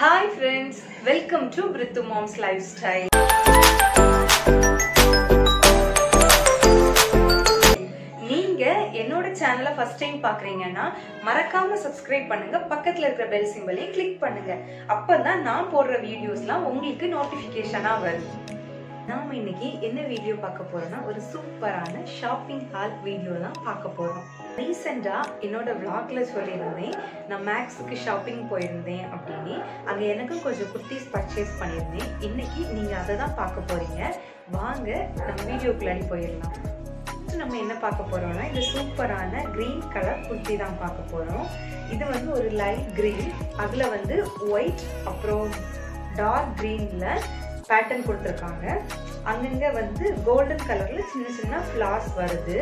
Hi friends welcome to Prithu moms lifestyle நீங்க என்னோட சேனலை ஃபர்ஸ்ட் டைம் பாக்குறீங்கன்னா மறக்காம சப்ஸ்கிரைப் பண்ணுங்க. பக்கத்துல இருக்கிற பெல் சிம்பிளையும் கிளிக் பண்ணுங்க. அப்பதான் நான் போடுற வீடியோஸ்லாம் உங்களுக்கு நோட்டிபிகேஷனா வரும். நாம இன்னைக்கு என்ன வீடியோ பார்க்க போறோம்னா ஒரு சூப்பரான ஷாப்பிங் ஹால் வீடியோ தான் பார்க்க போறோம். ரீசெண்டாக என்னோட விளாக்ல சொல்லியிருந்தேன். நான் மேக்ஸுக்கு ஷாப்பிங் போயிருந்தேன் அப்படின்னு. அங்கே எனக்கும் கொஞ்சம் குர்த்திஸ் பர்ச்சேஸ் பண்ணியிருந்தேன். இன்னைக்கு நீங்கள் அதை தான் பார்க்க போறீங்க. வாங்க நம்ம வீடியோக்குள்ளாடி போயிடலாம். நம்ம என்ன பார்க்க போறோம்னா இந்த சூப்பரான கிரீன் கலர் குர்த்தி தான் பார்க்க போறோம். இது வந்து ஒரு லைட் கிரீன் அதுல வந்து ஒயிட் அப்புறம் டார்க் கிரீன்ல பேட்டர்ன் கொடுத்துருக்காங்க. அங்கங்க வந்து கோல்டன் கலர்ல சின்ன சின்ன ஃபிளார்ஸ் வருது.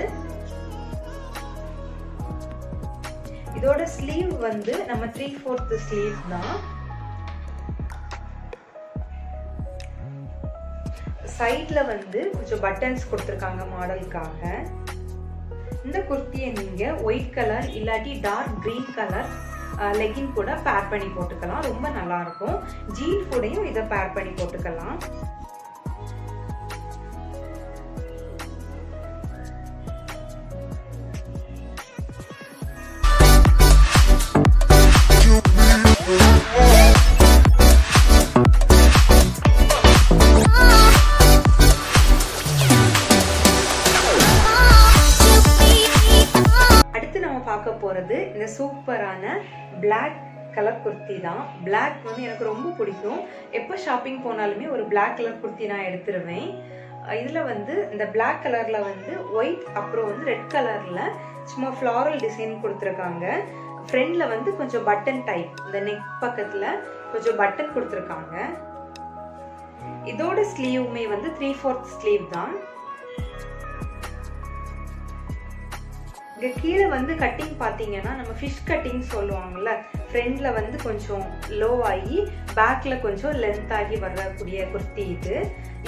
இதோட ஸ்லீவ் வந்து நம்ம த்ரீ ஃபோர்த் ஸ்லீவ் தான். சைட்ல வந்து கொஞ்சம் பட்டன்ஸ் கொடுத்துருக்காங்க மாடலுக்காக இந்த குர்த்தியை நீங்க ஒயிட் கலர் இல்லாட்டி டார்க் கிரீன் கலர் லெகின் கூட பேர் பண்ணி போட்டுக்கலாம். ரொம்ப நல்லா இருக்கும். ஜீன் கூடயும் இதை பேர் பண்ணி போட்டுக்கலாம். இந்த சூப்பரான பிளாக் கலர் குர்த்தி தான். பிளாக் வந்து எனக்கு ரொம்ப பிடிக்கும். எப்போ ஷாப்பிங் போனாலுமே ஒரு பிளாக் கலர் குர்த்தி நான் எடுத்துருவேன். இதில் வந்து இந்த பிளாக் கலரில் வந்து ஒயிட் அப்புறம் வந்து ரெட் கலரில் சும்மா ஃப்ளாரல் டிசைன் கொடுத்துருக்காங்க. ஃப்ரெண்டில் வந்து கொஞ்சம் பட்டன் டைப் இந்த நெக் பக்கத்தில் கொஞ்சம் பட்டன் கொடுத்துருக்காங்க. இதோட ஸ்லீவுமே வந்து த்ரீ ஃபோர்த் ஸ்லீவ் தான். இதுக்கு கீழே வந்து கட்டிங் பாத்தீங்கன்னா நம்ம ஃபிஷ் கட்டிங் சொல்லுவாங்கல்ல ஃப்ரண்ட்ல வந்து கொஞ்சம் லோ ஆகி பேக்ல கொஞ்சம் லென்த் ஆகி வரக்கூடிய குர்த்தி இது.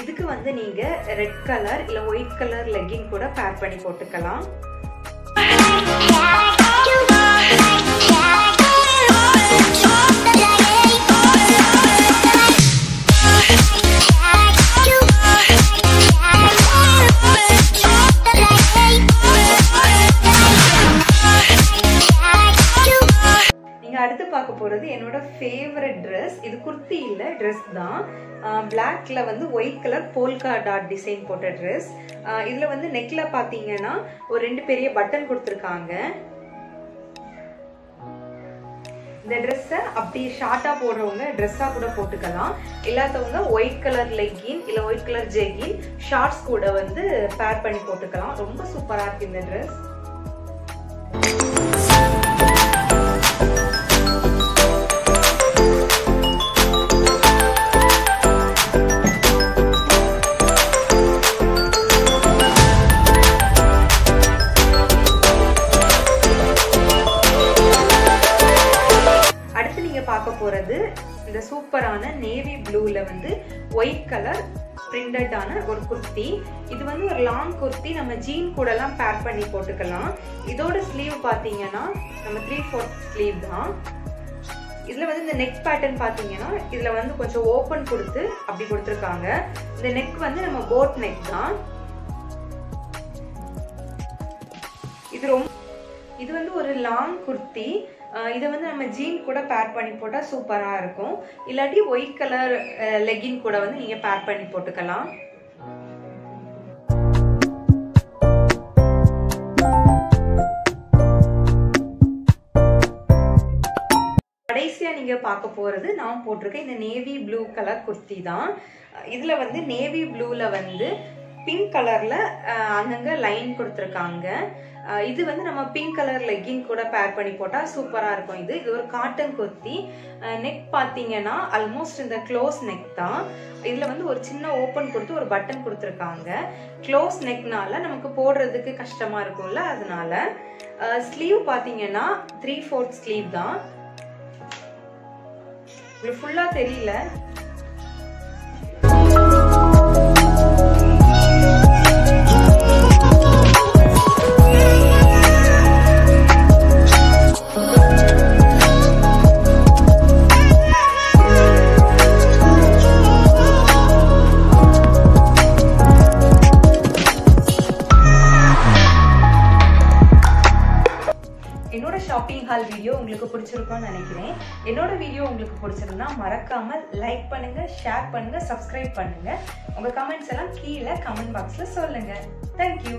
இதுக்கு வந்து நீங்க ரெட் கலர் இல்ல ஒயிட் கலர் லெக்கிங் கூட பேர் பண்ணி போட்டுக்கலாம். அடுத்து பார்க்க போறது என்னோட ஃபேவரட் ட்ரெஸ் இது குர்த்தி இல்லை ட்ரெஸ் தான். பிளாக்ல வந்து white colour polka dot design போட்ட ட்ரெஸ் இதில் இதுல வந்து நெக்ல பாத்தீங்கன்னா ஒரு ரெண்டு பெரிய பட்டன் கொடுத்துருக்காங்க. இந்த ட்ரெஸ்ஸை அப்படியே ஷார்ட்டா போடுறவங்க ட்ரெஸ்ஸா கூட போட்டுக்கலாம். இல்லாதவங்க ஒயிட் கலர் லெக்கின் இல்லை ஒயிட் கலர் ஜெகின் ஷார்ட்ஸ் கூட வந்து பேர் பண்ணி போட்டுக்கலாம். ரொம்ப சூப்பராக இருக்கு இந்த ட்ரெஸ் இந்த சூப்பரான நேவி ப்ளூல வந்து ஒயிட் கலர் பிரிண்டடான ஒரு குர்த்தி. இது வந்து ஒரு லாங் குர்த்தி. நம்ம ஜீன் கூட எல்லாம் பேர் பண்ணி போட்டுக்கலாம். இதோட ஸ்லீவ் பாத்தீங்கன்னா நம்ம த்ரீ ஃபோர்த் ஸ்லீவ் தான். இதுல வந்து இந்த நெக் பேட்டர்ன் பாத்தீங்கன்னா இதுல வந்து கொஞ்சம் ஓபன் கொடுத்து அப்படி கொடுத்துருக்காங்க. இந்த நெக் வந்து நம்ம போட் நெக் தான். இது ரொம்ப இது வந்து ஒரு லாங் குர்த்தி. இதை வந்து நம்ம ஜீன் கூட பேர் பண்ணி போட்டா சூப்பரா இருக்கும். இல்லாட்டி ஒயிட் கலர் லெகின் கூட வந்து நீங்க பேர் பண்ணி போட்டுக்கலாம். கடைசியா நீங்க பார்க்க போறது நான் போட்டிருக்க இந்த நேவி ப்ளூ கலர் குர்த்தி தான். இதுல வந்து நேவி ப்ளூவில் வந்து பிங்க் கலர்ல அங்கங்க லைன் கொடுத்துருக்காங்க. இது வந்து நம்ம பிங்க் கலர் லெக்கிங் கூட பேர் பண்ணி போட்டா சூப்பரா இருக்கும் இது. இது ஒரு காட்டன் கொத்தி நெக் பாத்தீங்கன்னா ஆல்மோஸ்ட் இந்த க்ளோஸ் நெக் தான். இதுல வந்து ஒரு சின்ன ஓப்பன் கொடுத்து ஒரு பட்டன் கொடுத்துருக்காங்க. க்ளோஸ் நெக்னால நமக்கு போடுறதுக்கு கஷ்டமா இருக்கும்ல அதனால. ஸ்லீவ் பாத்தீங்கன்னா த்ரீ ஃபோர்த் ஸ்லீவ் தான். ஃபுல்லா தெரியல? ஷாப்பிங் ஹால் வீடியோ உங்களுக்கு பிடிச்சிருக்கும்னு நினைக்கிறேன். என்னோட வீடியோ உங்களுக்கு பிடிச்சிருந்தா மறக்காம லைக் பண்ணுங்க ஷேர் பண்ணுங்க சப்ஸ்கிரைப் பண்ணுங்க. உங்க கமெண்ட்ஸ் எல்லாம் கீழே கமெண்ட் பாக்ஸ்ல சொல்லுங்க. தேங்க்யூ